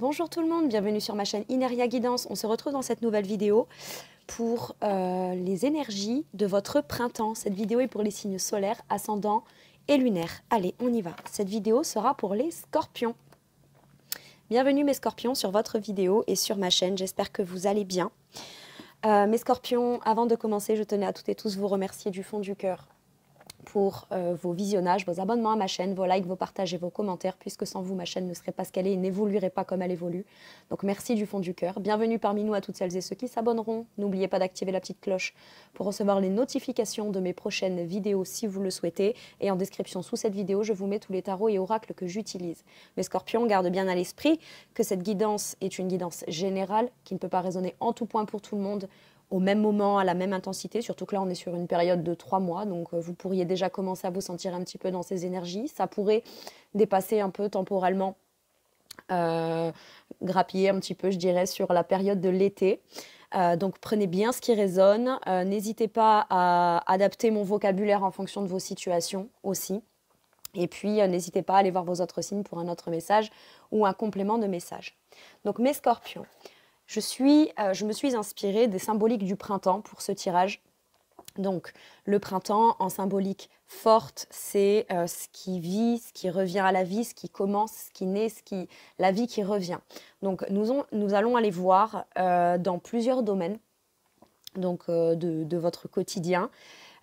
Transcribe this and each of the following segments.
Bonjour tout le monde, bienvenue sur ma chaîne Ineria Guidance. On se retrouve dans cette nouvelle vidéo pour euh, les énergies de votre printemps. Cette vidéo est pour les signes solaires, ascendants et lunaires. Allez, on y va. Cette vidéo sera pour les scorpions. Bienvenue mes scorpions sur votre vidéo et sur ma chaîne. J'espère que vous allez bien. Euh, mes scorpions, avant de commencer, je tenais à toutes et tous vous remercier du fond du cœur pour euh, vos visionnages, vos abonnements à ma chaîne, vos likes, vos partages et vos commentaires, puisque sans vous, ma chaîne ne serait pas ce et n'évoluerait pas comme elle évolue. Donc merci du fond du cœur. Bienvenue parmi nous à toutes celles et ceux qui s'abonneront. N'oubliez pas d'activer la petite cloche pour recevoir les notifications de mes prochaines vidéos si vous le souhaitez. Et en description sous cette vidéo, je vous mets tous les tarots et oracles que j'utilise. Mes scorpions, gardent bien à l'esprit que cette guidance est une guidance générale qui ne peut pas résonner en tout point pour tout le monde au même moment, à la même intensité, surtout que là on est sur une période de trois mois, donc euh, vous pourriez déjà commencer à vous sentir un petit peu dans ces énergies. Ça pourrait dépasser un peu temporellement, euh, grappiller un petit peu, je dirais, sur la période de l'été. Euh, donc prenez bien ce qui résonne. N'hésitez pas à adapter mon vocabulaire en fonction de vos situations aussi. Et puis n'hésitez pas à aller voir vos autres signes pour un autre message ou un complément de message. Donc mes scorpions, je, suis, euh, je me suis inspirée des symboliques du printemps pour ce tirage. Donc, le printemps en symbolique forte, c'est euh, ce qui vit, ce qui revient à la vie, ce qui commence, ce qui naît, ce qui, la vie qui revient. Donc, nous, allons aller voir euh, dans plusieurs domaines donc, de, votre quotidien.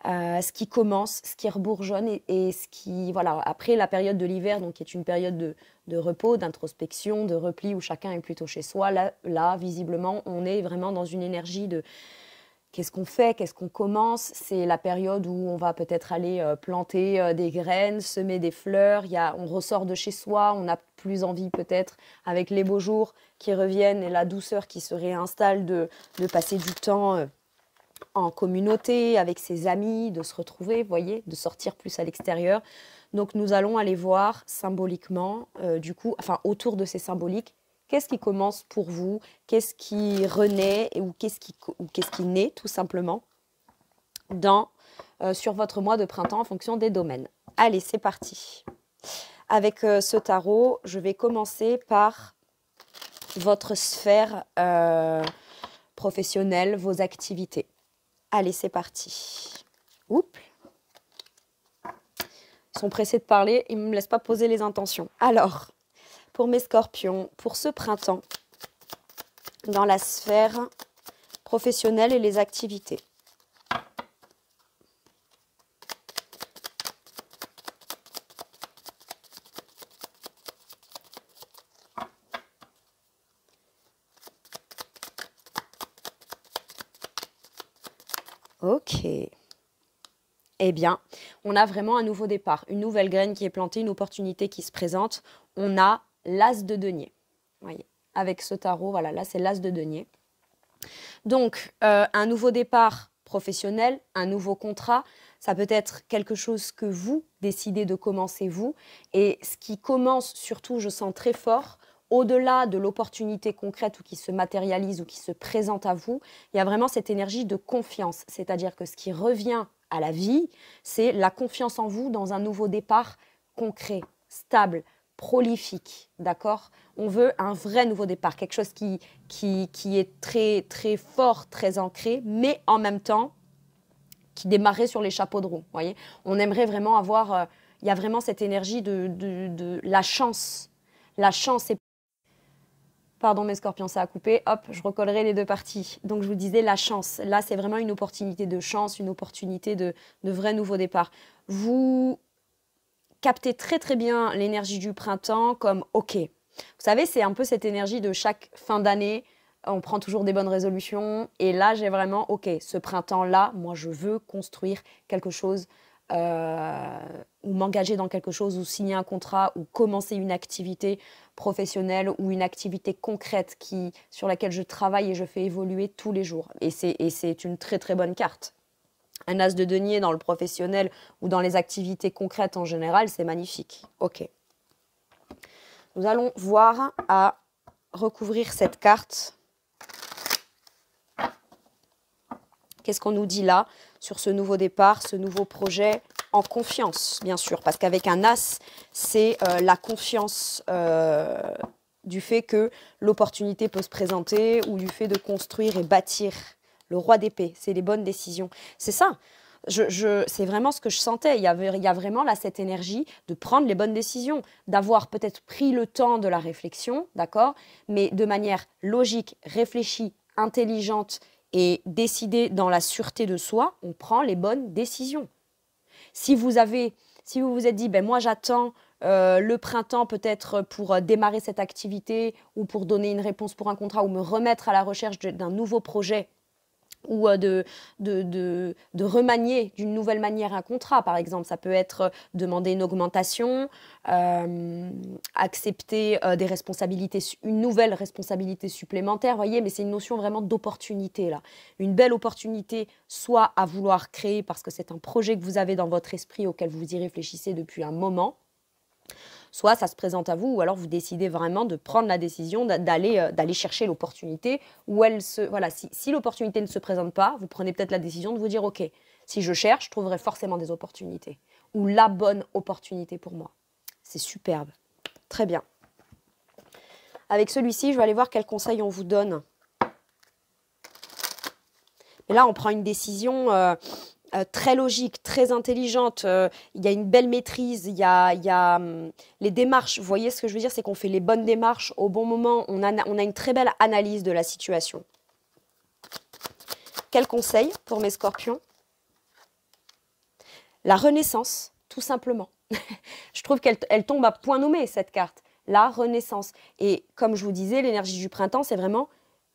Ce qui commence, ce qui rebourgeonne et, ce qui, voilà, après la période de l'hiver, donc qui est une période de, repos, d'introspection, de repli où chacun est plutôt chez soi. Là, visiblement, on est vraiment dans une énergie de qu'est-ce qu'on fait, qu'est-ce qu'on commence? C'est la période où on va peut-être aller euh, planter euh, des graines, semer des fleurs. Y a, on ressort de chez soi, on n'a plus envie peut-être, avec les beaux jours qui reviennent et la douceur qui se réinstalle, de passer du temps. En communauté, avec ses amis, de se retrouver, voyez, de sortir plus à l'extérieur. Donc nous allons aller voir symboliquement, euh, du coup, enfin autour de ces symboliques, qu'est-ce qui commence pour vous, qu'est-ce qui renaît ou qu'est-ce qui, qu'est-ce qui naît tout simplement dans, euh, sur votre mois de printemps en fonction des domaines. Allez, c'est parti. Avec euh, ce tarot, je vais commencer par votre sphère professionnelle, vos activités. Allez, c'est parti. Oups sont pressés de parler, ils ne me laissent pas poser les intentions. Alors, pour mes scorpions, pour ce printemps, dans la sphère professionnelle et les activités. Ok eh bien, on a vraiment un nouveau départ, une nouvelle graine qui est plantée, une opportunité qui se présente. On a l'as de denier. Voyez, avec ce tarot, voilà, là c'est l'as de denier. Donc, euh, un nouveau départ professionnel, un nouveau contrat, ça peut être quelque chose que vous décidez de commencer vous. Et ce qui commence, surtout, je sens très fort, au-delà de l'opportunité concrète ou qui se matérialise ou qui se présente à vous, il y a vraiment cette énergie de confiance. C'est-à-dire que ce qui revient à la vie, c'est la confiance en vous dans un nouveau départ concret, stable, prolifique, d'accord? On veut un vrai nouveau départ, quelque chose qui, qui, qui, est très, très fort, très ancré, mais en même temps qui démarrait sur les chapeaux de roue, voyez? On aimerait vraiment avoir, euh, il y a vraiment cette énergie de, de, de la chance. La chance est Pardon mes scorpions, ça a coupé. Hop, je recollerai les deux parties. Donc je vous disais la chance. Là, c'est vraiment une opportunité de chance, une opportunité de, vrai nouveau départ. Vous captez très très bien l'énergie du printemps comme OK. Vous savez, c'est un peu cette énergie de chaque fin d'année. On prend toujours des bonnes résolutions. Et là, j'ai vraiment OK, ce printemps-là, moi, je veux construire quelque chose euh, ou m'engager dans quelque chose ou signer un contrat ou commencer une activité professionnelle ou une activité concrète qui, sur laquelle je travaille et je fais évoluer tous les jours. Et c'est une très très bonne carte. Un as de denier dans le professionnel ou dans les activités concrètes en général, c'est magnifique. Ok. Nous allons voir à recouvrir cette carte. Qu'est-ce qu'on nous dit là sur ce nouveau départ, ce nouveau projet en confiance, bien sûr, parce qu'avec un as, c'est euh, la confiance euh, du fait que l'opportunité peut se présenter ou du fait de construire et bâtir. Le roi d'épée, c'est les bonnes décisions. C'est ça. Je, c'est vraiment ce que je sentais. Il y, avait, il y a vraiment là cette énergie de prendre les bonnes décisions, d'avoir peut-être pris le temps de la réflexion, d'accord, mais de manière logique, réfléchie, intelligente et décidée dans la sûreté de soi, on prend les bonnes décisions. Si vous avez, si vous vous êtes dit, ben moi j'attends euh, le printemps peut-être pour euh, démarrer cette activité ou pour donner une réponse pour un contrat ou me remettre à la recherche d'un nouveau projet ou euh, de, de, de, remanier d'une nouvelle manière un contrat, par exemple. Ça peut être euh, demander une augmentation, euh, accepter des responsabilités, une nouvelle responsabilité supplémentaire, voyez, mais c'est une notion vraiment d'opportunité, là. Une belle opportunité, soit à vouloir créer parce que c'est un projet que vous avez dans votre esprit auquel vous y réfléchissez depuis un moment, Soit ça se présente à vous, ou alors vous décidez vraiment de prendre la décision d'aller euh, d'aller chercher l'opportunité. Elle se voilà, si, l'opportunité ne se présente pas, vous prenez peut-être la décision de vous dire ok, si je cherche, je trouverai forcément des opportunités ou la bonne opportunité pour moi. C'est superbe, très bien. Avec celui-ci, je vais aller voir quels conseils on vous donne. Et là, on prend une décision. Euh, euh, très logique, très intelligente, euh, il y a une belle maîtrise, il y a, hum, les démarches, vous voyez ce que je veux dire, c'est qu'on fait les bonnes démarches au bon moment, on a, on a une très belle analyse de la situation. Quel conseil pour mes scorpions? La renaissance, tout simplement. je trouve qu'elle tombe à point nommé, cette carte. La renaissance. Et comme je vous disais, l'énergie du printemps, c'est vraiment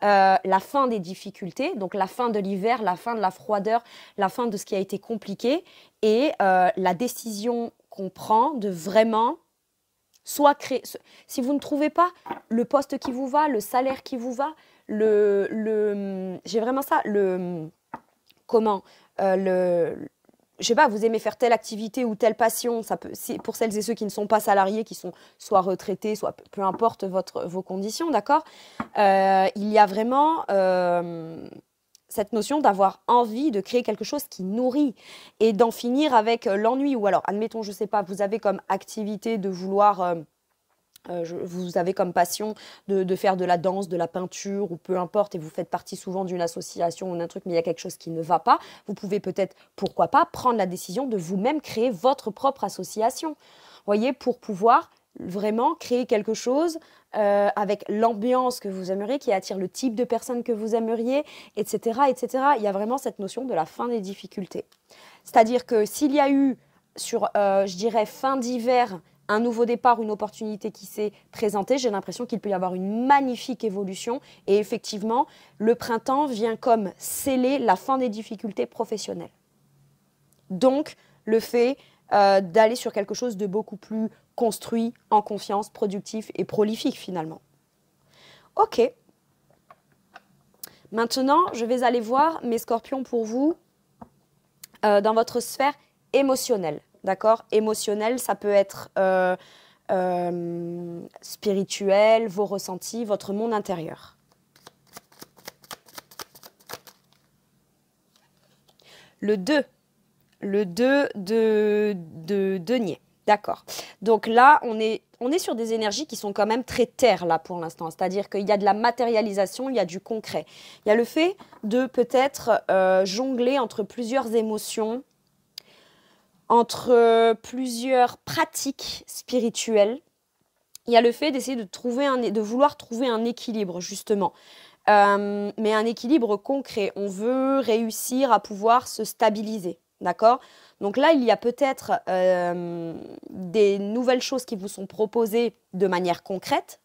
euh, la fin des difficultés, donc la fin de l'hiver, la fin de la froideur, la fin de ce qui a été compliqué, et euh, la décision qu'on prend de vraiment soit créer. Si vous ne trouvez pas le poste qui vous va, le salaire qui vous va, le, j'ai vraiment ça, le comment euh, le je sais pas, vous aimez faire telle activité ou telle passion, ça peut, pour celles et ceux qui ne sont pas salariés, qui sont soit retraités, soit peu importe votre, vos conditions, d'accord? Euh, Il y a vraiment euh, cette notion d'avoir envie de créer quelque chose qui nourrit et d'en finir avec l'ennui. Ou alors, admettons, je sais pas, vous avez comme activité de vouloir euh, euh, vous avez comme passion de, faire de la danse, de la peinture ou peu importe, et vous faites partie souvent d'une association ou d'un truc, mais il y a quelque chose qui ne va pas, vous pouvez peut-être, pourquoi pas, prendre la décision de vous-même créer votre propre association. Voyez, pour pouvoir vraiment créer quelque chose euh, avec l'ambiance que vous aimeriez, qui attire le type de personne que vous aimeriez, etc., etc. Il y a vraiment cette notion de la fin des difficultés. C'est-à-dire que s'il y a eu sur, euh, je dirais, fin d'hiver, un nouveau départ, une opportunité qui s'est présentée, j'ai l'impression qu'il peut y avoir une magnifique évolution. Et effectivement, le printemps vient comme sceller la fin des difficultés professionnelles. Donc, le fait euh, d'aller sur quelque chose de beaucoup plus construit, en confiance, productif et prolifique finalement. Ok. Maintenant, je vais aller voir mes scorpions pour vous euh, dans votre sphère émotionnelle d'accord? Émotionnel, ça peut être euh, euh, spirituel, vos ressentis, votre monde intérieur. Le 2, le 2 de, de denier. D'accord. Donc là, on est, on est sur des énergies qui sont quand même très terres là pour l'instant. C'est-à-dire qu'il y a de la matérialisation, il y a du concret. Il y a le fait de peut-être euh, jongler entre plusieurs émotions, entre plusieurs pratiques spirituelles, il y a le fait d'essayer de, trouver de vouloir trouver un équilibre, justement. Euh, mais un équilibre concret. On veut réussir à pouvoir se stabiliser. D'accord? Donc là, il y a peut-être euh, des nouvelles choses qui vous sont proposées de manière concrète,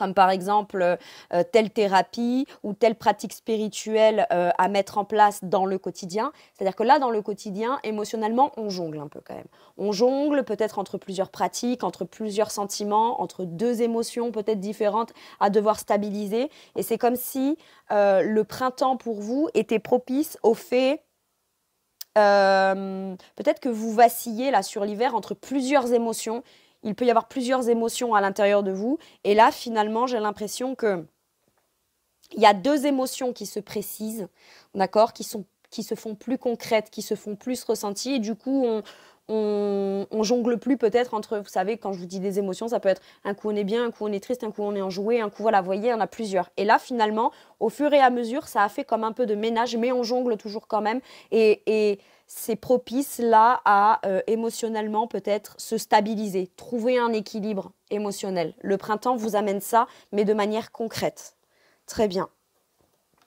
comme par exemple euh, telle thérapie ou telle pratique spirituelle euh, à mettre en place dans le quotidien. C'est-à-dire que là, dans le quotidien, émotionnellement, on jongle un peu quand même. On jongle peut-être entre plusieurs pratiques, entre plusieurs sentiments, entre deux émotions peut-être différentes à devoir stabiliser. Et c'est comme si euh, le printemps pour vous était propice au fait peut-être que vous vacillez là sur l'hiver entre plusieurs émotions il peut y avoir plusieurs émotions à l'intérieur de vous. Et là, finalement, j'ai l'impression que il y a deux émotions qui se précisent, d'accord, qui qui se font plus concrètes, qui se font plus ressenties, et du coup, on, on, on jongle plus peut-être entre, vous savez, quand je vous dis des émotions, ça peut être un coup on est bien, un coup on est triste, un coup on est enjoué, un coup voilà, vous voyez, en a plusieurs. Et là, finalement, au fur et à mesure, ça a fait comme un peu de ménage, mais on jongle toujours quand même. Et, c'est propice là à euh, émotionnellement peut-être se stabiliser, trouver un équilibre émotionnel. Le printemps vous amène ça, mais de manière concrète. Très bien.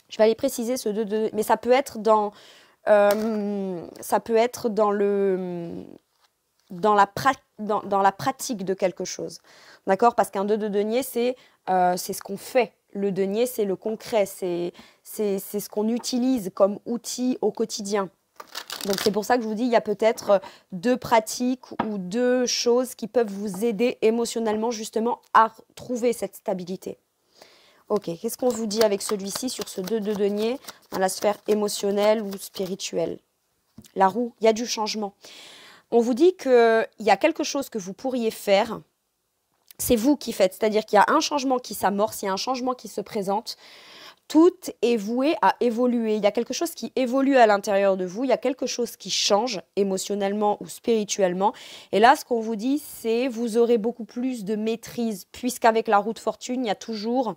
Je vais aller préciser ce 2-2, mais ça peut être dans euh, ça peut être dans, le, dans, la pratique de quelque chose. D'accord? Parce qu'un 2 de denier, euh, c'est ce qu'on fait. Le denier, c'est le concret, c'est ce qu'on utilise comme outil au quotidien. Donc c'est pour ça que je vous dis, il y a peut-être deux pratiques ou deux choses qui peuvent vous aider émotionnellement justement à trouver cette stabilité. Ok, qu'est-ce qu'on vous dit avec celui-ci sur ce 2 de denier dans la sphère émotionnelle ou spirituelle? La roue, il y a du changement. On vous dit qu'il y a quelque chose que vous pourriez faire. C'est vous qui faites, c'est-à-dire qu'il y a un changement qui s'amorce, il y a un changement qui se présente. Tout est voué à évoluer. Il y a quelque chose qui évolue à l'intérieur de vous, il y a quelque chose qui change émotionnellement ou spirituellement. Et là, ce qu'on vous dit, c'est vous aurez beaucoup plus de maîtrise, puisqu'avec la route fortune, il y a toujours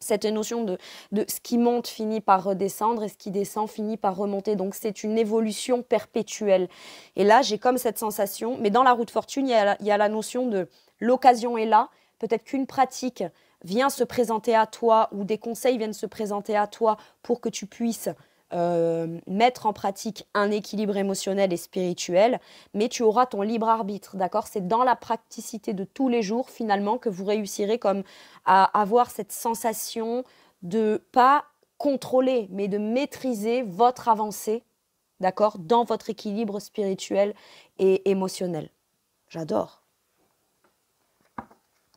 cette notion de, ce qui monte finit par redescendre et ce qui descend finit par remonter. Donc c'est une évolution perpétuelle. Et là, j'ai comme cette sensation, mais dans la route fortune, il y a, il y a la notion de l'occasion est là, peut-être qu'une pratique vient se présenter à toi ou des conseils viennent se présenter à toi pour que tu puisses euh, mettre en pratique un équilibre émotionnel et spirituel, mais tu auras ton libre arbitre, d'accord? C'est dans la praticité de tous les jours, finalement, que vous réussirez comme à avoir cette sensation de pas contrôler, mais de maîtriser votre avancée, d'accord? Dans votre équilibre spirituel et émotionnel. J'adore.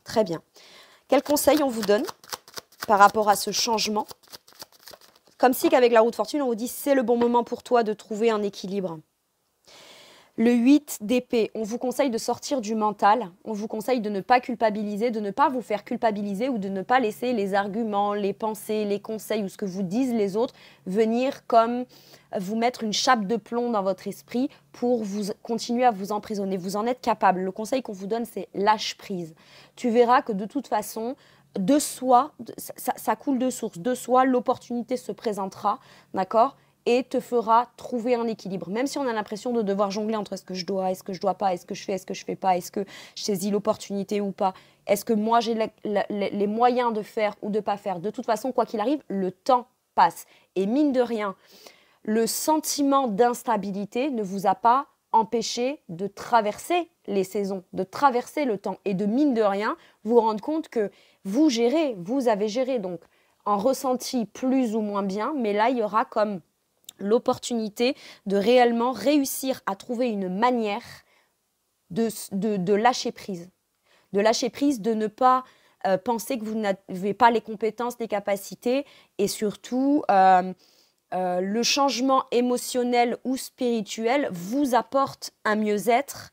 Très bien. Quels conseils on vous donne par rapport à ce changement? Comme si qu'avec la route fortune, on vous dit c'est le bon moment pour toi de trouver un équilibre. Le 8 d'épée, on vous conseille de sortir du mental, on vous conseille de ne pas culpabiliser, de ne pas vous faire culpabiliser ou de ne pas laisser les arguments, les pensées, les conseils ou ce que vous disent les autres venir comme vous mettre une chape de plomb dans votre esprit pour vous continuer à vous emprisonner. Vous en êtes capable. Le conseil qu'on vous donne, c'est lâche prise. Tu verras que de toute façon, de soi, ça, coule de source, de soi, l'opportunité se présentera, d'accord et te fera trouver un équilibre. Même si on a l'impression de devoir jongler entre est-ce que je dois, est-ce que je dois pas, est-ce que je fais, est-ce que je fais pas, est-ce que je saisis l'opportunité ou pas, est-ce que moi j'ai les moyens de faire ou de pas faire. De toute façon, quoi qu'il arrive, le temps passe. Et mine de rien, le sentiment d'instabilité ne vous a pas empêcher de traverser les saisons, de traverser le temps. Et de mine de rien vous rendre compte que vous gérez, vous avez géré. Donc en ressenti plus ou moins bien, mais là il y aura comme l'opportunité de réellement réussir à trouver une manière de, de, lâcher prise, de lâcher prise, de ne pas euh, penser que vous n'avez pas les compétences, les capacités et surtout euh, euh, le changement émotionnel ou spirituel vous apporte un mieux-être.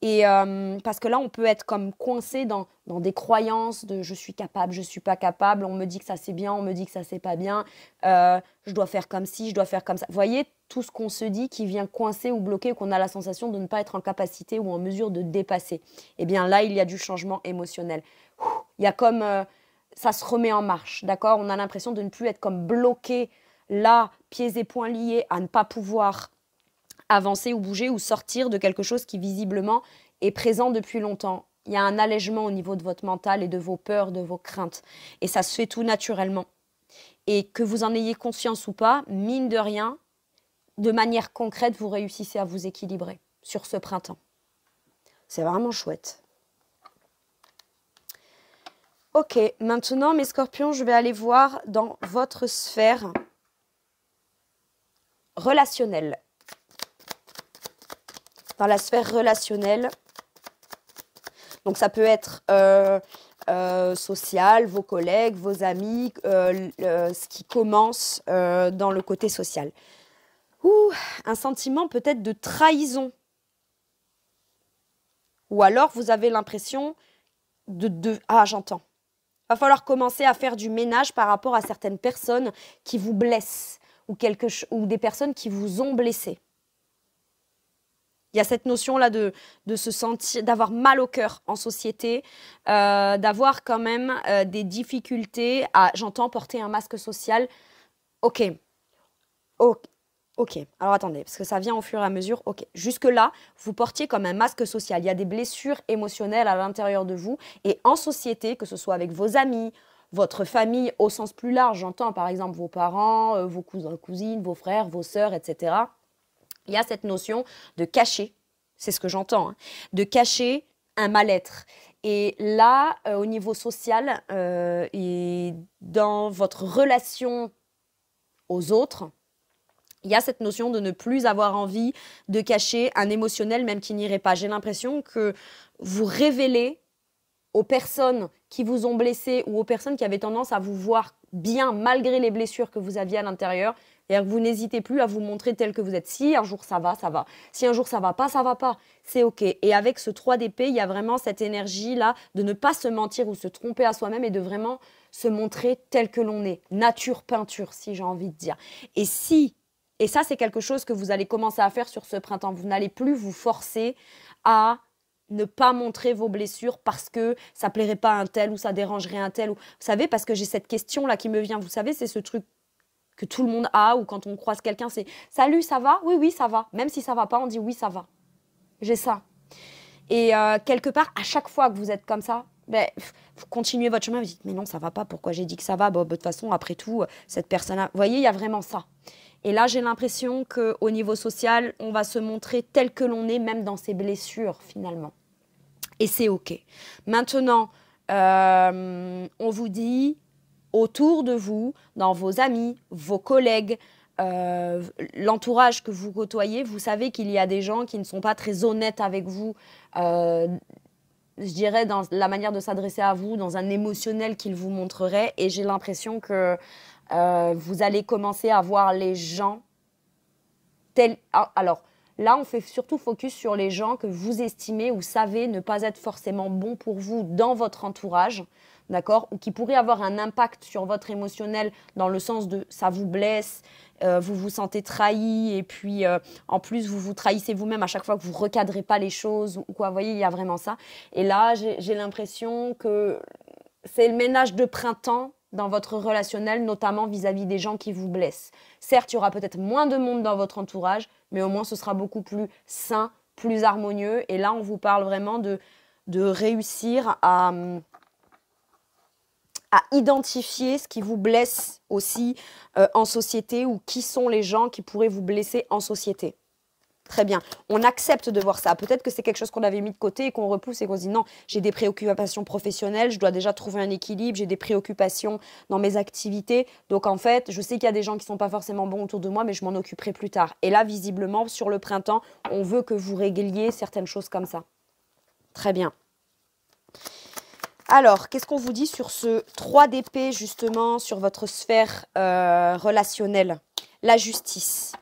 Et euh, parce que là, on peut être comme coincé dans, des croyances de je suis capable, je suis pas capable, on me dit que ça c'est bien, on me dit que ça c'est pas bien, euh, je dois faire comme ci, je dois faire comme ça. Vous voyez tout ce qu'on se dit qui vient coincer ou bloquer, qu'on a la sensation de ne pas être en capacité ou en mesure de dépasser. Eh bien là, il y a du changement émotionnel. Il y a comme ça se remet en marche, d'accord? On a l'impression de ne plus être comme bloqué là, pieds et poings liés, à ne pas pouvoir avancer ou bouger ou sortir de quelque chose qui visiblement est présent depuis longtemps. Il y a un allègement au niveau de votre mental et de vos peurs, de vos craintes. Et ça se fait tout naturellement. Et que vous en ayez conscience ou pas, mine de rien, de manière concrète, vous réussissez à vous équilibrer sur ce printemps. C'est vraiment chouette. Ok, maintenant mes scorpions, je vais aller voir dans votre sphère relationnel. Dans la sphère relationnelle, donc ça peut être euh, euh, social, vos collègues, vos amis, euh, ce qui commence dans le côté social. Ou un sentiment peut-être de trahison. Ou alors vous avez l'impression de, de... Ah, j'entends. Va falloir commencer à faire du ménage par rapport à certaines personnes qui vous blessent, ou, quelque, ou des personnes qui vous ont blessé. Il y a cette notion-là de, de se sentir, d'avoir mal au cœur en société, euh, d'avoir quand même euh, des difficultés à, j'entends, porter un masque social. Ok. Ok. Ok, alors attendez, parce que ça vient au fur et à mesure. Ok, jusque-là, vous portiez comme un masque social. Il y a des blessures émotionnelles à l'intérieur de vous. Et en société, que ce soit avec vos amis, votre famille au sens plus large, j'entends par exemple vos parents, euh, vos cousins, cousines, vos frères, vos sœurs, etc il y a cette notion de cacher, c'est ce que j'entends, hein, de cacher un mal-être. Et là, euh, au niveau social euh, et dans votre relation aux autres, il y a cette notion de ne plus avoir envie de cacher un émotionnel même qui n'irait pas. J'ai l'impression que vous révélez aux personnes qui vous ont blessé ou aux personnes qui avaient tendance à vous voir bien malgré les blessures que vous aviez à l'intérieur, et vous n'hésitez plus à vous montrer tel que vous êtes. Si un jour ça va, ça va. Si un jour ça va pas, ça va pas. C'est OK. Et avec ce 3 d'épée, il y a vraiment cette énergie-là de ne pas se mentir ou se tromper à soi-même et de vraiment se montrer tel que l'on est. Nature, peinture, si j'ai envie de dire. Et si, et ça c'est quelque chose que vous allez commencer à faire sur ce printemps, vous n'allez plus vous forcer à ne pas montrer vos blessures parce que ça plairait pas à un tel ou ça dérangerait un tel. Ou... Vous savez, parce que j'ai cette question-là qui me vient. Vous savez, c'est ce truc que tout le monde a ou quand on croise quelqu'un, c'est Salut, ça va? Oui, oui, ça va. Même si ça va pas, on dit Oui, ça va. J'ai ça. Et euh, quelque part, à chaque fois que vous êtes comme ça, ben, vous continuez votre chemin, vous dites Mais non, ça va pas. Pourquoi j'ai dit que ça va? Bon, De toute façon, après tout, cette personne-là. Vous voyez, il y a vraiment ça. Et là, j'ai l'impression qu'au niveau social, on va se montrer tel que l'on est, même dans ses blessures, finalement. Et c'est OK. Maintenant, euh, on vous dit autour de vous, dans vos amis, vos collègues, euh, l'entourage que vous côtoyez, vous savez qu'il y a des gens qui ne sont pas très honnêtes avec vous, euh, je dirais, dans la manière de s'adresser à vous, dans un émotionnel qu'ils vous montreraient. Et j'ai l'impression que vous allez commencer à voir les gens tels. Ah, alors, là, on fait surtout focus sur les gens que vous estimez ou savez ne pas être forcément bons pour vous dans votre entourage d'accord Ou qui pourrait avoir un impact sur votre émotionnel dans le sens de ça vous blesse, euh, vous vous sentez trahi et puis euh, en plus vous vous trahissez vous-même à chaque fois que vous recadrez pas les choses ou quoi. Vous voyez, il y a vraiment ça. Et là, j'ai l'impression que c'est le ménage de printemps dans votre relationnel, notamment vis-à-vis des gens qui vous blessent. Certes, il y aura peut-être moins de monde dans votre entourage, mais au moins ce sera beaucoup plus sain, plus harmonieux. Et là, on vous parle vraiment de, de réussir à, à identifier ce qui vous blesse aussi euh, en société ou qui sont les gens qui pourraient vous blesser en société. Très bien. On accepte de voir ça. Peut-être que c'est quelque chose qu'on avait mis de côté et qu'on repousse et qu'on se dit non, j'ai des préoccupations professionnelles, je dois déjà trouver un équilibre, j'ai des préoccupations dans mes activités. Donc en fait, je sais qu'il y a des gens qui ne sont pas forcément bons autour de moi, mais je m'en occuperai plus tard. Et là, visiblement, sur le printemps, on veut que vous régliez certaines choses comme ça. Très bien. Alors, qu'est-ce qu'on vous dit sur ce 3 d'épée, justement, sur votre sphère euh, relationnelle? La justice.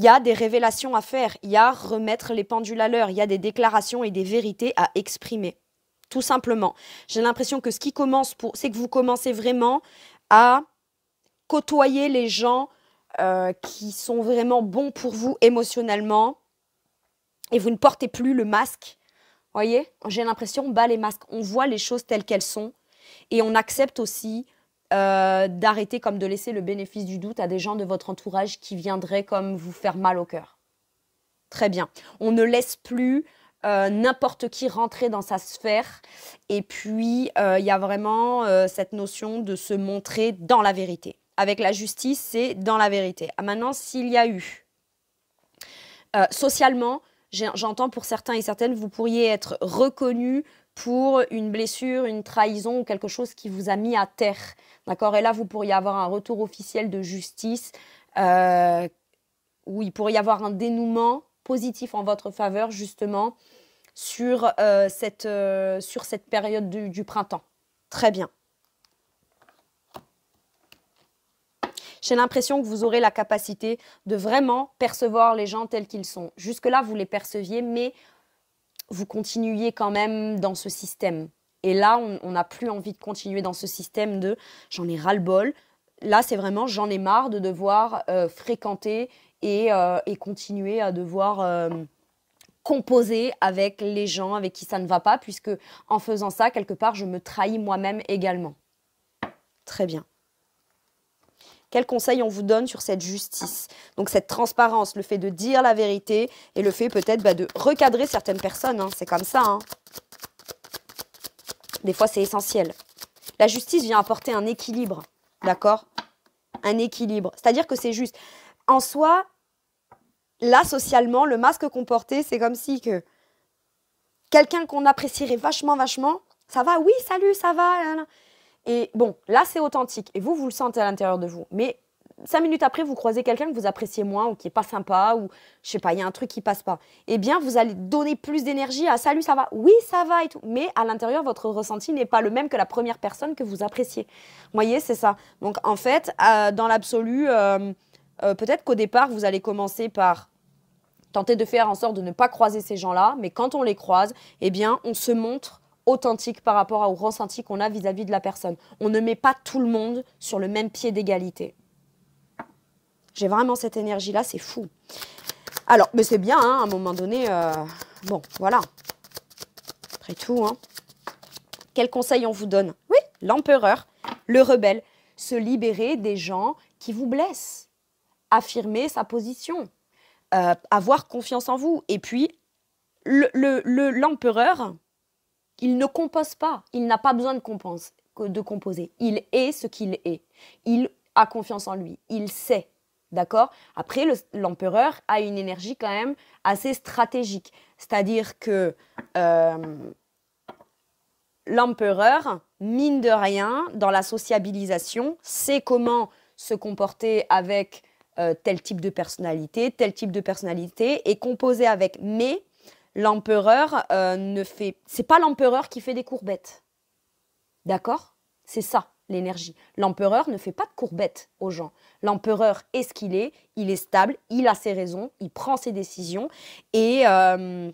Il y a des révélations à faire, il y a remettre les pendules à l'heure, il y a des déclarations et des vérités à exprimer. Tout simplement. J'ai l'impression que ce qui commence pour. C'est que vous commencez vraiment à côtoyer les gens euh, qui sont vraiment bons pour vous émotionnellement et vous ne portez plus le masque voyez? J'ai l'impression, bas les masques, on voit les choses telles qu'elles sont et on accepte aussi euh, d'arrêter comme de laisser le bénéfice du doute à des gens de votre entourage qui viendraient comme vous faire mal au cœur. Très bien. On ne laisse plus euh, n'importe qui rentrer dans sa sphère. Et puis, euh, il y a vraiment cette notion de se montrer dans la vérité. Avec la justice, c'est dans la vérité. Ah, maintenant, s'il y a eu socialement j'entends pour certains et certaines, vous pourriez être reconnu pour une blessure, une trahison ou quelque chose qui vous a mis à terre. D'accord? Et là, vous pourriez avoir un retour officiel de justice euh, où il pourrait y avoir un dénouement positif en votre faveur, justement, sur, euh, cette, euh, sur cette période du printemps. Très bien. j'ai l'impression que vous aurez la capacité de vraiment percevoir les gens tels qu'ils sont. Jusque-là, vous les perceviez, mais vous continuiez quand même dans ce système. Et là, on n'a plus envie de continuer dans ce système de j'en ai ras-le-bol. Là, c'est vraiment j'en ai marre de devoir euh, fréquenter et, euh, et, continuer à devoir euh, composer avec les gens avec qui ça ne va pas, puisque en faisant ça, quelque part, je me trahis moi-même également. Très bien. Quel conseil on vous donne sur cette justice? Donc cette transparence, le fait de dire la vérité et le fait peut-être bah, de recadrer certaines personnes. Hein. C'est comme ça. Hein. Des fois, c'est essentiel. La justice vient apporter un équilibre. D'accord? Un équilibre. C'est-à-dire que c'est juste. En soi, là, socialement, le masque qu'on portait, c'est comme si que quelqu'un qu'on apprécierait vachement, vachement, ça va, oui, salut, ça va. Et bon, là, c'est authentique. Et vous, vous le sentez à l'intérieur de vous. Mais cinq minutes après, vous croisez quelqu'un que vous appréciez moins ou qui n'est pas sympa ou je sais pas, il y a un truc qui passe pas. Eh bien, vous allez donner plus d'énergie à salut, ça va? Oui, ça va et tout. Mais à l'intérieur, votre ressenti n'est pas le même que la première personne que vous appréciez. Vous voyez, c'est ça. Donc, en fait, euh, dans l'absolu, euh, euh, peut-être qu'au départ, vous allez commencer par tenter de faire en sorte de ne pas croiser ces gens-là. Mais quand on les croise, eh bien, on se montre authentique par rapport au ressenti qu'on a vis-à-vis de la personne. On ne met pas tout le monde sur le même pied d'égalité. J'ai vraiment cette énergie-là, c'est fou. Alors, mais c'est bien, hein, à un moment donné, euh, bon, voilà. Après tout, hein. Quel conseil on vous donne? Oui, l'empereur, le rebelle, se libérer des gens qui vous blessent, affirmer sa position, euh, avoir confiance en vous. Et puis, l'empereur, le, il ne compose pas. Il n'a pas besoin de, composer. Il est ce qu'il est. Il a confiance en lui. Il sait. D'accord? Après, l'empereur a une énergie quand même assez stratégique. C'est-à-dire que euh, l'empereur, mine de rien, dans la sociabilisation, sait comment se comporter avec euh, tel type de personnalité, tel type de personnalité, et composer avec. Mais l'empereur euh, ne fait. C'est pas l'empereur qui fait des courbettes. D'accord? C'est ça l'énergie. L'empereur ne fait pas de courbettes aux gens. L'empereur est ce qu'il est, il est stable, il a ses raisons, il prend ses décisions et, euh,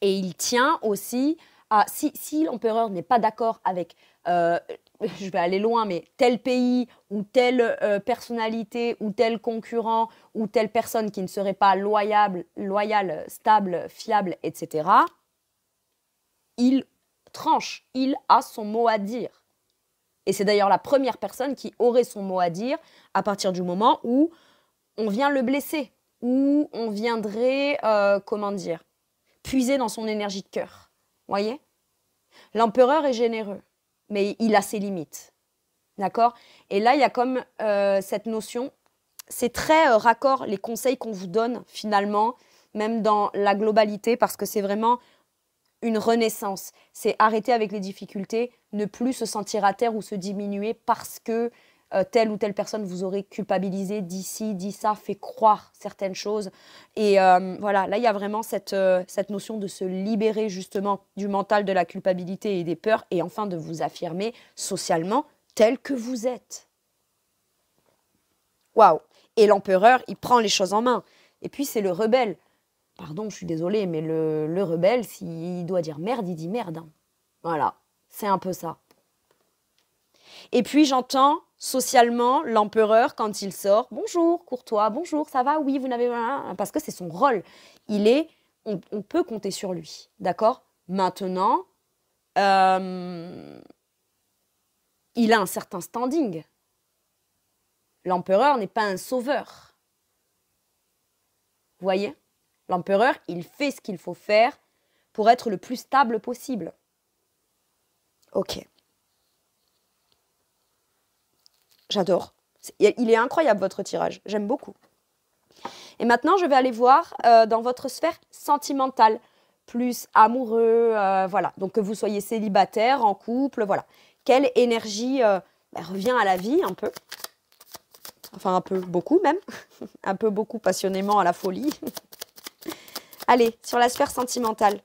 il tient aussi à. Si, si l'empereur n'est pas d'accord avec euh, je vais aller loin, mais tel pays ou telle euh, personnalité ou tel concurrent ou telle personne qui ne serait pas loyable, loyale, stable, fiable, etc., il tranche, il a son mot à dire. Et c'est d'ailleurs la première personne qui aurait son mot à dire à partir du moment où on vient le blesser, où on viendrait, euh, comment dire, puiser dans son énergie de cœur. Voyez? L'empereur est généreux mais il a ses limites. D'accord? Et là, il y a comme euh, cette notion, c'est très euh, raccord les conseils qu'on vous donne finalement, même dans la globalité, parce que c'est vraiment une renaissance. C'est arrêter avec les difficultés, ne plus se sentir à terre ou se diminuer parce que euh, telle ou telle personne vous aurait culpabilisé, dit ci, dit ça, fait croire certaines choses. Et euh, voilà, là, il y a vraiment cette, euh, cette notion de se libérer justement du mental de la culpabilité et des peurs, et enfin de vous affirmer socialement tel que vous êtes. Waouh Et l'empereur, il prend les choses en main. Et puis, c'est le rebelle. Pardon, je suis désolée, mais le, le rebelle, s'il doit dire merde, il dit merde. Hein. Voilà, c'est un peu ça. Et puis j'entends socialement l'empereur quand il sort, bonjour, courtois, bonjour, ça va, oui, vous n'avez pas, parce que c'est son rôle. Il est, on, peut compter sur lui, d'accord? Maintenant, euh, il a un certain standing. L'empereur n'est pas un sauveur. Vous voyez? L'empereur, il fait ce qu'il faut faire pour être le plus stable possible. Ok. J'adore. Il est incroyable votre tirage. J'aime beaucoup. Et maintenant, je vais aller voir euh, dans votre sphère sentimentale, plus amoureux, euh, voilà. Donc que vous soyez célibataire, en couple, voilà. Quelle énergie euh, bah, revient à la vie un peu Enfin, un peu, beaucoup même. un peu, beaucoup, passionnément à la folie. Allez, sur la sphère sentimentale.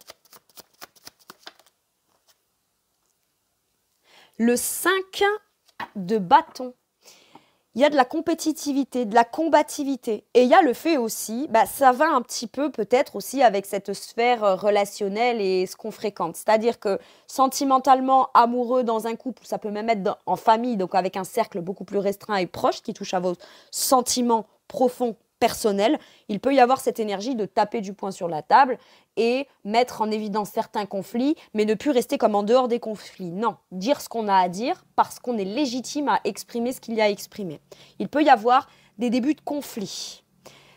Le 5 de bâton il y a de la compétitivité, de la combativité. Et il y a le fait aussi, bah, ça va un petit peu peut-être aussi avec cette sphère euh, relationnelle et ce qu'on fréquente. C'est-à-dire que sentimentalement amoureux dans un couple, ça peut même être en famille, donc avec un cercle beaucoup plus restreint et proche qui touche à vos sentiments profonds personnel, il peut y avoir cette énergie de taper du poing sur la table et mettre en évidence certains conflits, mais ne plus rester comme en dehors des conflits. Non, dire ce qu'on a à dire parce qu'on est légitime à exprimer ce qu'il y a à exprimer. Il peut y avoir des débuts de conflits.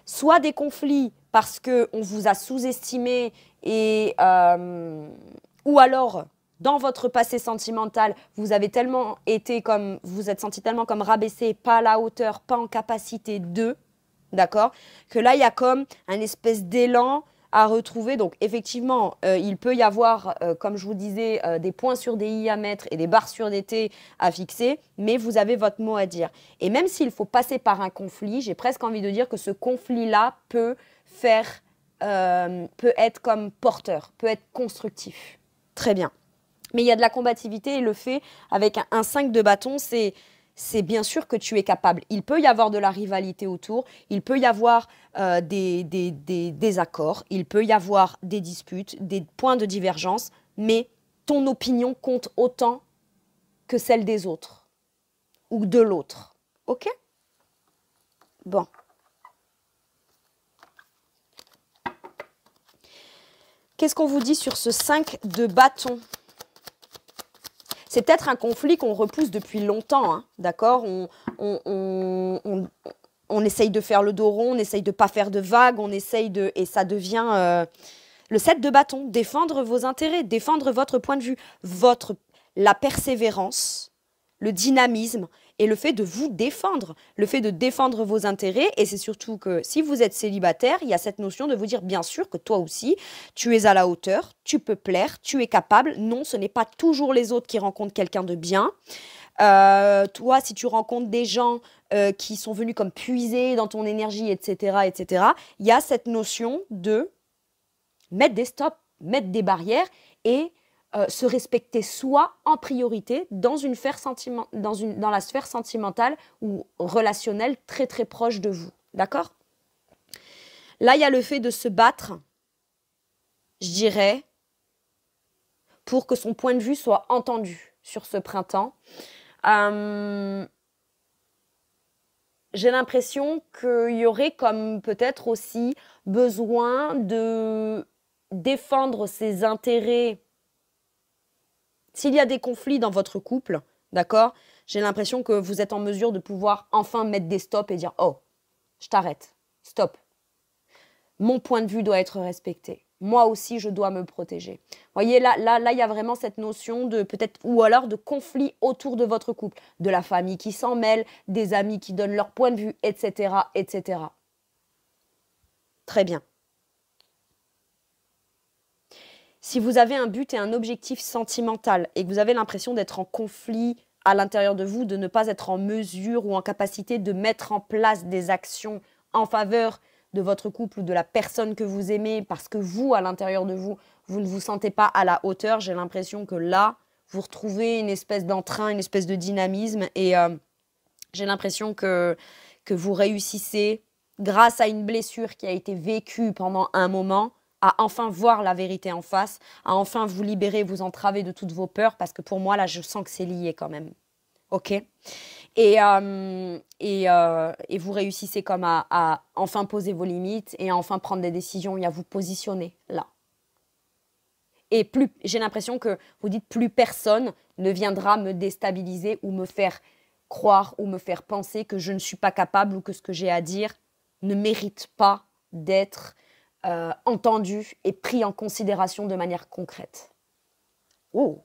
Soit des conflits parce qu'on vous a sous-estimé et euh, ou alors dans votre passé sentimental, vous avez tellement été comme, vous êtes senti tellement comme rabaissé, pas à la hauteur, pas en capacité de, d'accord Que là, il y a comme un espèce d'élan à retrouver. Donc, effectivement, euh, il peut y avoir, euh, comme je vous disais, euh, des points sur des i à mettre et des barres sur des t à fixer, mais vous avez votre mot à dire. Et même s'il faut passer par un conflit, j'ai presque envie de dire que ce conflit-là peut faire, peut être comme porteur, peut être constructif. Très bien. Mais il y a de la combativité et le fait avec un, 5 de bâton, c'est c'est bien sûr que tu es capable. Il peut y avoir de la rivalité autour, il peut y avoir euh, des, des, désaccords, il peut y avoir des disputes, des points de divergence, mais ton opinion compte autant que celle des autres ou de l'autre. OK? Bon. Qu'est-ce qu'on vous dit sur ce 5 de bâton? C'est peut-être un conflit qu'on repousse depuis longtemps, hein, d'accord? On, on, essaye de faire le dos rond, on essaye de pas faire de vagues, on essaye de... Et ça devient euh, le set de bâton, défendre vos intérêts, défendre votre point de vue, votre, la persévérance, le dynamisme et le fait de vous défendre, le fait de défendre vos intérêts. Et c'est surtout que si vous êtes célibataire, il y a cette notion de vous dire bien sûr que toi aussi, tu es à la hauteur, tu peux plaire, tu es capable. Non, ce n'est pas toujours les autres qui rencontrent quelqu'un de bien. Euh, toi, si tu rencontres des gens euh, qui sont venus comme puiser dans ton énergie, etc., etc., il y a cette notion de mettre des stops, mettre des barrières et euh, se respecter soi en priorité dans, une dans, une, dans la sphère sentimentale ou relationnelle très très proche de vous. D'accord? Là, il y a le fait de se battre, je dirais, pour que son point de vue soit entendu sur ce printemps. Euh, j'ai l'impression qu'il y aurait comme peut-être aussi besoin de défendre ses intérêts s'il y a des conflits dans votre couple, d'accord, j'ai l'impression que vous êtes en mesure de pouvoir enfin mettre des stops et dire Oh, je t'arrête, stop. Mon point de vue doit être respecté. Moi aussi, je dois me protéger. Voyez, là, là, là, il y a vraiment cette notion de peut-être, ou alors de conflit autour de votre couple, de la famille qui s'en mêle, des amis qui donnent leur point de vue, etc., etc. Très bien. Si vous avez un but et un objectif sentimental et que vous avez l'impression d'être en conflit à l'intérieur de vous, de ne pas être en mesure ou en capacité de mettre en place des actions en faveur de votre couple ou de la personne que vous aimez parce que vous, à l'intérieur de vous, vous ne vous sentez pas à la hauteur, j'ai l'impression que là, vous retrouvez une espèce d'entrain, une espèce de dynamisme et euh, j'ai l'impression que, que vous réussissez grâce à une blessure qui a été vécue pendant un moment à enfin voir la vérité en face, à enfin vous libérer, vous entraver de toutes vos peurs, parce que pour moi, là, je sens que c'est lié quand même. OK? Et, euh, euh, et, vous réussissez comme à, enfin poser vos limites et à enfin prendre des décisions et à vous positionner là. Et plus, j'ai l'impression que vous dites plus personne ne viendra me déstabiliser ou me faire croire ou me faire penser que je ne suis pas capable ou que ce que j'ai à dire ne mérite pas d'être euh, entendu et pris en considération de manière concrète. Oh.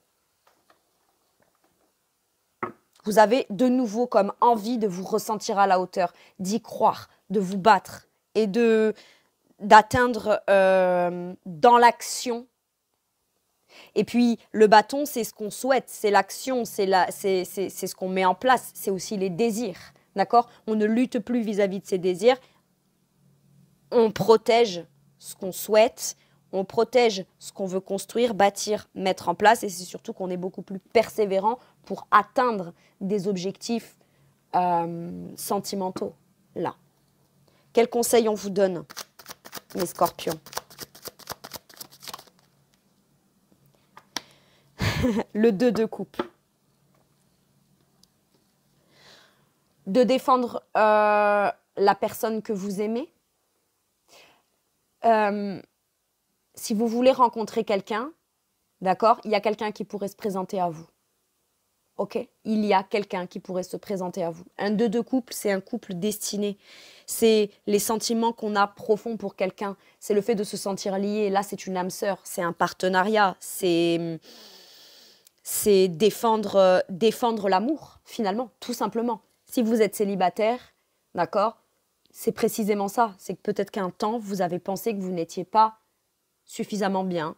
Vous avez de nouveau comme envie de vous ressentir à la hauteur, d'y croire, de vous battre et de d'atteindre euh, dans l'action. Et puis le bâton, c'est ce qu'on souhaite, c'est l'action, c'est ce qu'on met en place, c'est aussi les désirs. D'accord? On ne lutte plus vis à -vis de ses désirs, on protège ce qu'on souhaite, on protège ce qu'on veut construire, bâtir, mettre en place, et c'est surtout qu'on est beaucoup plus persévérant pour atteindre des objectifs euh, sentimentaux. Là. Quel conseil on vous donne, mes scorpions? Le 2 de coupe. De défendre euh, la personne que vous aimez? Euh, si vous voulez rencontrer quelqu'un, d'accord, il y a quelqu'un qui pourrait se présenter à vous. Ok? Il y a quelqu'un qui pourrait se présenter à vous. Un deux de couple, c'est un couple destiné. C'est les sentiments qu'on a profonds pour quelqu'un. C'est le fait de se sentir lié. Là, c'est une âme sœur. C'est un partenariat. C'est c'est défendre, euh, défendre l'amour, finalement, tout simplement. Si vous êtes célibataire, d'accord, c'est précisément ça. C'est que peut-être qu'un temps, vous avez pensé que vous n'étiez pas suffisamment bien,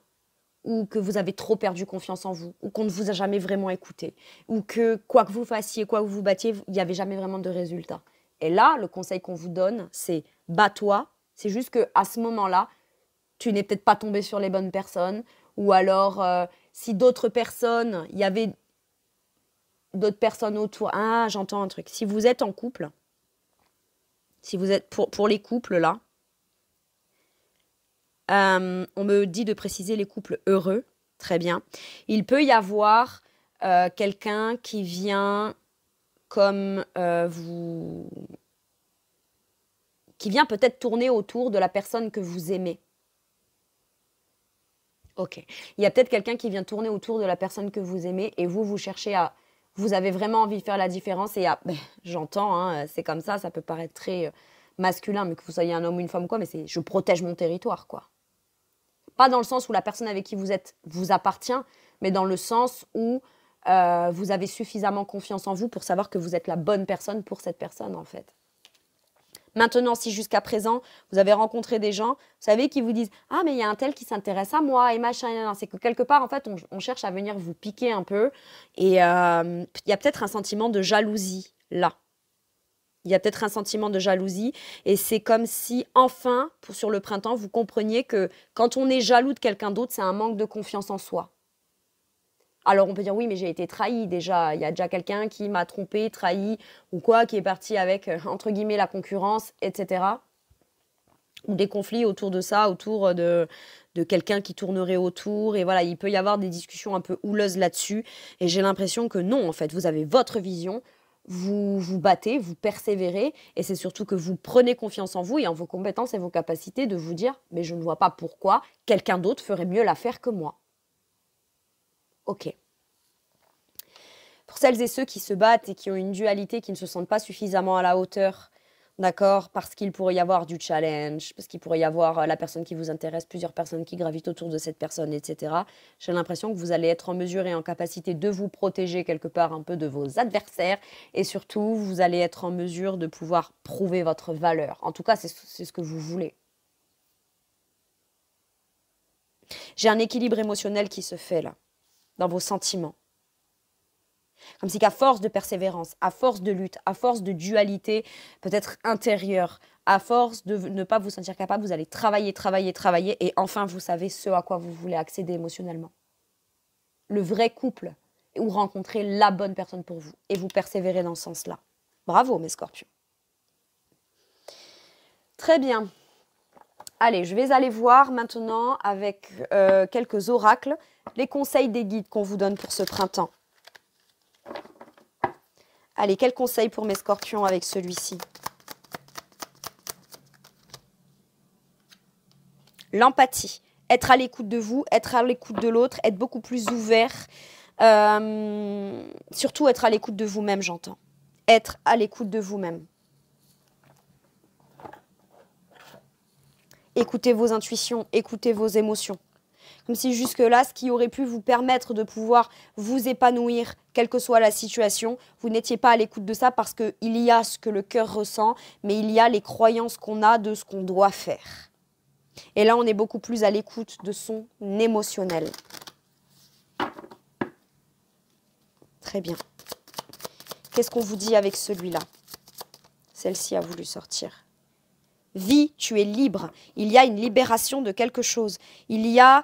ou que vous avez trop perdu confiance en vous, ou qu'on ne vous a jamais vraiment écouté, ou que quoi que vous fassiez, quoi que vous battiez, il n'y avait jamais vraiment de résultat. Et là, le conseil qu'on vous donne, c'est bats-toi. C'est juste que à ce moment-là, tu n'es peut-être pas tombé sur les bonnes personnes, ou alors euh, si d'autres personnes, il y avait d'autres personnes autour. Ah, j'entends un truc. Si vous êtes en couple, si vous êtes pour, les couples là, euh, on me dit de préciser les couples heureux, très bien. Il peut y avoir euh, quelqu'un qui vient comme euh, vous... qui vient peut-être tourner autour de la personne que vous aimez. Ok. Il y a peut-être quelqu'un qui vient tourner autour de la personne que vous aimez et vous, vous cherchez à... Vous avez vraiment envie de faire la différence et à... Ben, j'entends, hein, c'est comme ça, ça peut paraître très masculin, mais que vous soyez un homme ou une femme quoi, mais c'est je protège mon territoire, quoi. Pas dans le sens où la personne avec qui vous êtes vous appartient, mais dans le sens où euh, vous avez suffisamment confiance en vous pour savoir que vous êtes la bonne personne pour cette personne, en fait. Maintenant, si jusqu'à présent, vous avez rencontré des gens, vous savez, qui vous disent Ah, mais il y a un tel qui s'intéresse à moi, et machin, c'est que quelque part, en fait, on, cherche à venir vous piquer un peu. Et euh, il y a peut-être un sentiment de jalousie là. Il y a peut-être un sentiment de jalousie et c'est comme si enfin, sur le printemps, vous compreniez que quand on est jaloux de quelqu'un d'autre, c'est un manque de confiance en soi. Alors on peut dire oui, mais j'ai été trahi déjà. Il y a déjà quelqu'un qui m'a trompé, trahi ou quoi, qui est parti avec euh, entre guillemets la concurrence, etc. Ou des conflits autour de ça, autour de, de quelqu'un qui tournerait autour. Et voilà, il peut y avoir des discussions un peu houleuses là-dessus. Et j'ai l'impression que non, en fait, vous avez votre vision, vous vous battez, vous persévérez, et c'est surtout que vous prenez confiance en vous et en vos compétences et vos capacités de vous dire, mais je ne vois pas pourquoi quelqu'un d'autre ferait mieux l'affaire que moi. Ok. Pour celles et ceux qui se battent et qui ont une dualité, qui ne se sentent pas suffisamment à la hauteur D'accord Parce qu'il pourrait y avoir du challenge, parce qu'il pourrait y avoir euh, la personne qui vous intéresse, plusieurs personnes qui gravitent autour de cette personne, etc. J'ai l'impression que vous allez être en mesure et en capacité de vous protéger quelque part un peu de vos adversaires et surtout, vous allez être en mesure de pouvoir prouver votre valeur. En tout cas, c'est ce que vous voulez. J'ai un équilibre émotionnel qui se fait là, dans vos sentiments. Comme si qu'à force de persévérance, à force de lutte, à force de dualité peut-être intérieure, à force de ne pas vous sentir capable, vous allez travailler, travailler, travailler et enfin vous savez ce à quoi vous voulez accéder émotionnellement. Le vrai couple où rencontrer la bonne personne pour vous et vous persévérez dans ce sens-là. Bravo mes scorpions. Très bien. Allez, je vais aller voir maintenant avec euh, quelques oracles les conseils des guides qu'on vous donne pour ce printemps. Allez, quel conseil pour mes scorpions avec celui-ci? L'empathie. Être à l'écoute de vous, être à l'écoute de l'autre, être beaucoup plus ouvert. Euh, surtout être à l'écoute de vous-même, j'entends. Être à l'écoute de vous-même. Écoutez vos intuitions, écoutez vos émotions. Comme si jusque-là, ce qui aurait pu vous permettre de pouvoir vous épanouir, quelle que soit la situation, vous n'étiez pas à l'écoute de ça parce qu'il y a ce que le cœur ressent, mais il y a les croyances qu'on a de ce qu'on doit faire. Et là, on est beaucoup plus à l'écoute de son émotionnel. Très bien. Qu'est-ce qu'on vous dit avec celui-là? Celle-ci a voulu sortir. Vie, tu es libre. Il y a une libération de quelque chose. Il y a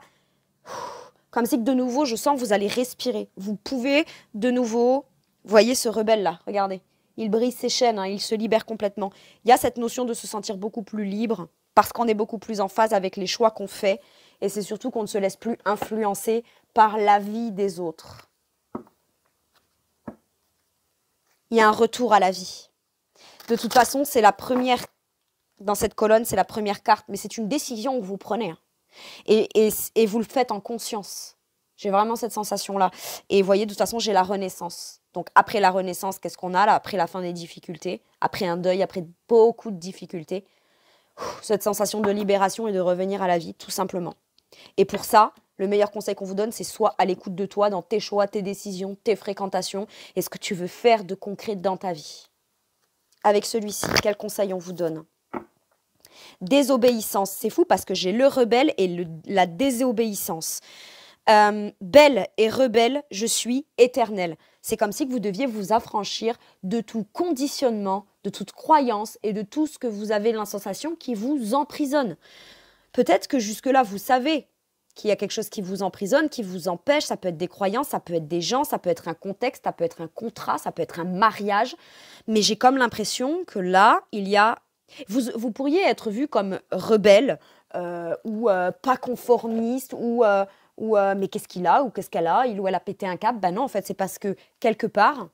comme si de nouveau, je sens que vous allez respirer. Vous pouvez de nouveau, voyez ce rebelle-là, regardez. Il brise ses chaînes, hein, il se libère complètement. Il y a cette notion de se sentir beaucoup plus libre parce qu'on est beaucoup plus en phase avec les choix qu'on fait. Et c'est surtout qu'on ne se laisse plus influencer par la vie des autres. Il y a un retour à la vie. De toute façon, c'est la première dans cette colonne, c'est la première carte, mais c'est une décision que vous prenez. Hein. Et, vous le faites en conscience. J'ai vraiment cette sensation-là. Et vous voyez, de toute façon, j'ai la renaissance. Donc après la renaissance, qu'est-ce qu'on a là? Après la fin des difficultés, après un deuil, après beaucoup de difficultés, cette sensation de libération et de revenir à la vie, tout simplement. Et pour ça, le meilleur conseil qu'on vous donne, c'est soit à l'écoute de toi dans tes choix, tes décisions, tes fréquentations et ce que tu veux faire de concret dans ta vie. Avec celui-ci, quel conseil on vous donne? Désobéissance, c'est fou parce que j'ai le rebelle et la désobéissance. Euh, belle et rebelle, je suis éternelle. C'est comme si vous deviez vous affranchir de tout conditionnement, de toute croyance et de tout ce que vous avez l'insensation qui vous emprisonne. Peut-être que jusque-là, vous savez qu'il y a quelque chose qui vous emprisonne, qui vous empêche. Ça peut être des croyances, ça peut être des gens, ça peut être un contexte, ça peut être un contrat, ça peut être un mariage. Mais j'ai comme l'impression que là, il y a... Vous, pourriez être vu comme rebelle euh, ou euh, pas conformiste ou ou euh, mais qu'est-ce qu'il a ou qu'est-ce qu'elle a, il ou elle a pété un cap. Ben non, en fait, c'est parce que quelque part,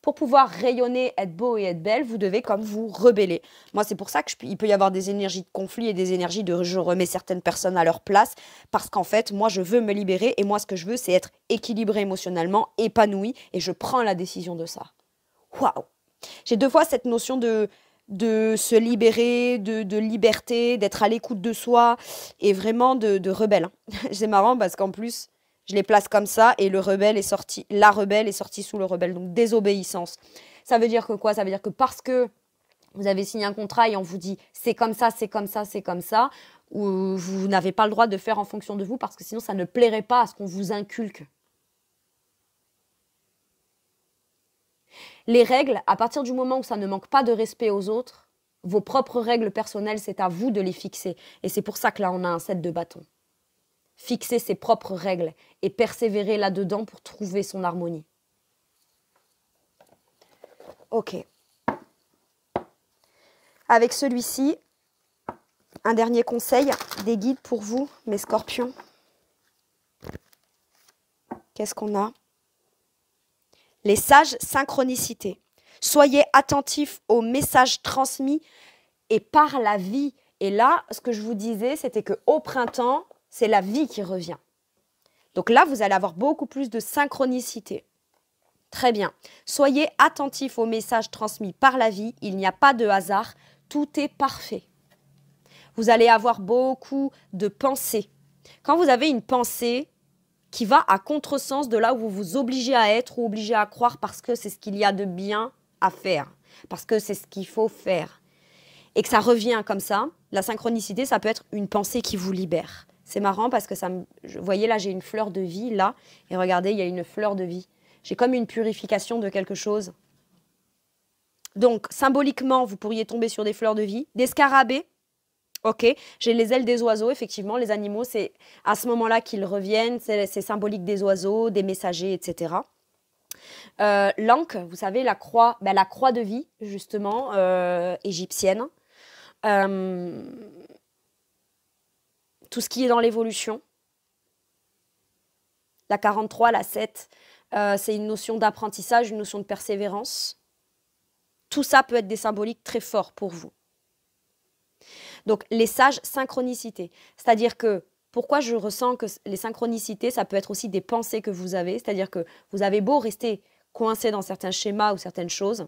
pour pouvoir rayonner, être beau et être belle, vous devez comme vous rebeller. Moi, c'est pour ça qu'il peut y avoir des énergies de conflit et des énergies de je remets certaines personnes à leur place, parce qu'en fait, moi, je veux me libérer et moi, ce que je veux, c'est être équilibré émotionnellement, épanoui, et je prends la décision de ça. Waouh J'ai deux fois cette notion de de se libérer, de, liberté, d'être à l'écoute de soi et vraiment de, rebelle. C'est marrant parce qu'en plus, je les place comme ça et le rebelle est sorti, la rebelle est sortie sous le rebelle, donc désobéissance. Ça veut dire que quoi? Ça veut dire que parce que vous avez signé un contrat et on vous dit c'est comme ça, c'est comme ça, c'est comme ça, ou vous n'avez pas le droit de faire en fonction de vous parce que sinon ça ne plairait pas à ce qu'on vous inculque. Les règles, à partir du moment où ça ne manque pas de respect aux autres, vos propres règles personnelles, c'est à vous de les fixer. Et c'est pour ça que là, on a un set de bâtons. Fixer ses propres règles et persévérer là-dedans pour trouver son harmonie. Ok. Avec celui-ci, un dernier conseil, des guides pour vous, mes scorpions. Qu'est-ce qu'on a? Les sages synchronicités. Soyez attentifs aux messages transmis et par la vie. Et là, ce que je vous disais, c'était que au printemps, c'est la vie qui revient. Donc là, vous allez avoir beaucoup plus de synchronicité. Très bien. Soyez attentifs aux messages transmis par la vie. Il n'y a pas de hasard. Tout est parfait. Vous allez avoir beaucoup de pensées. Quand vous avez une pensée, qui va à contresens de là où vous vous obligez à être ou obligez à croire parce que c'est ce qu'il y a de bien à faire, parce que c'est ce qu'il faut faire. Et que ça revient comme ça, la synchronicité, ça peut être une pensée qui vous libère. C'est marrant parce que ça me... Vous voyez là, j'ai une fleur de vie là, et regardez, il y a une fleur de vie. J'ai comme une purification de quelque chose. Donc, symboliquement, vous pourriez tomber sur des fleurs de vie, des scarabées, Ok, j'ai les ailes des oiseaux, effectivement, les animaux, c'est à ce moment-là qu'ils reviennent, c'est symbolique des oiseaux, des messagers, etc. Euh, L'anque, vous savez, la croix, ben, la croix de vie, justement, euh, égyptienne. Euh, tout ce qui est dans l'évolution. La 43, la 7, euh, c'est une notion d'apprentissage, une notion de persévérance. Tout ça peut être des symboliques très forts pour vous. Donc les sages synchronicités, c'est-à-dire que pourquoi je ressens que les synchronicités, ça peut être aussi des pensées que vous avez, c'est-à-dire que vous avez beau rester coincé dans certains schémas ou certaines choses,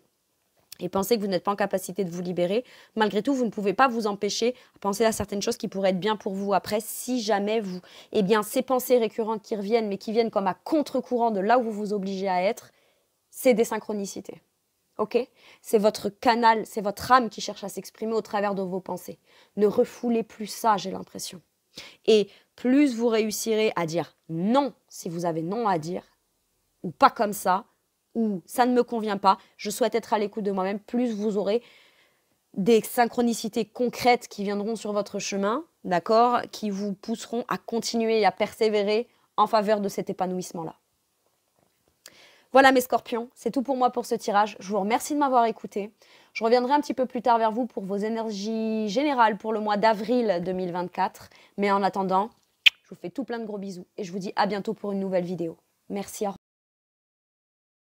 et penser que vous n'êtes pas en capacité de vous libérer, malgré tout, vous ne pouvez pas vous empêcher de penser à certaines choses qui pourraient être bien pour vous après, si jamais vous, eh bien, ces pensées récurrentes qui reviennent, mais qui viennent comme à contre-courant de là où vous vous obligez à être, c'est des synchronicités. Ok? C'est votre canal, c'est votre âme qui cherche à s'exprimer au travers de vos pensées. Ne refoulez plus ça, j'ai l'impression. Et plus vous réussirez à dire non si vous avez non à dire, ou pas comme ça, ou ça ne me convient pas, je souhaite être à l'écoute de moi-même, plus vous aurez des synchronicités concrètes qui viendront sur votre chemin, d'accord, qui vous pousseront à continuer et à persévérer en faveur de cet épanouissement-là. Voilà mes scorpions, c'est tout pour moi pour ce tirage. Je vous remercie de m'avoir écouté. Je reviendrai un petit peu plus tard vers vous pour vos énergies générales pour le mois d'avril 2024. Mais en attendant, je vous fais tout plein de gros bisous et je vous dis à bientôt pour une nouvelle vidéo. Merci, au